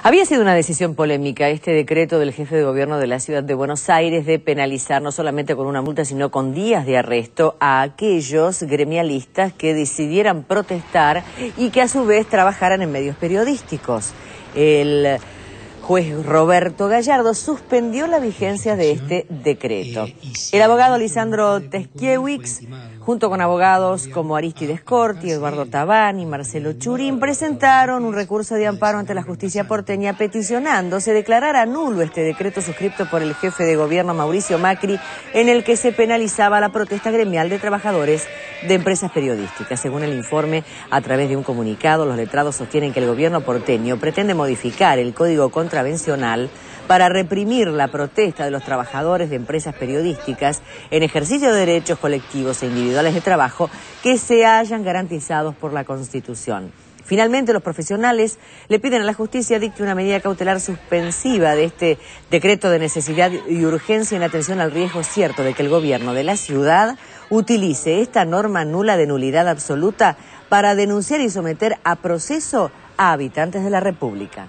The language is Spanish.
Había sido una decisión polémica este decreto del jefe de gobierno de la ciudad de Buenos Aires de penalizar no solamente con una multa, sino con días de arresto a aquellos gremialistas que decidieran protestar y que a su vez trabajaran en medios periodísticos. El juez Roberto Gallardo suspendió la vigencia de este decreto. El abogado Lisandro Teskiewicz, junto con abogados como Aristides Corti, Eduardo Tabani, Marcelo Churín, presentaron un recurso de amparo ante la justicia porteña peticionando se declarara nulo este decreto suscrito por el jefe de gobierno Mauricio Macri en el que se penalizaba la protesta gremial de trabajadores de empresas periodísticas. Según el informe, a través de un comunicado, los letrados sostienen que el gobierno porteño pretende modificar el código contra para reprimir la protesta de los trabajadores de empresas periodísticas en ejercicio de derechos colectivos e individuales de trabajo que se hayan garantizados por la Constitución. Finalmente, los profesionales le piden a la justicia dicte una medida cautelar suspensiva de este decreto de necesidad y urgencia en atención al riesgo cierto de que el gobierno de la ciudad utilice esta norma nula de nulidad absoluta para denunciar y someter a proceso a habitantes de la República.